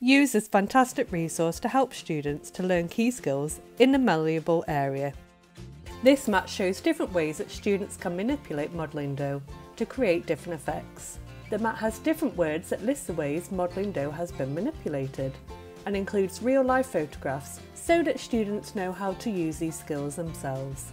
use this fantastic resource to help students to learn key skills in the malleable area. This mat shows different ways that students can manipulate modelling dough to create different effects. The mat has different words that list the ways modelling dough has been manipulated and includes real life photographs so that students know how to use these skills themselves.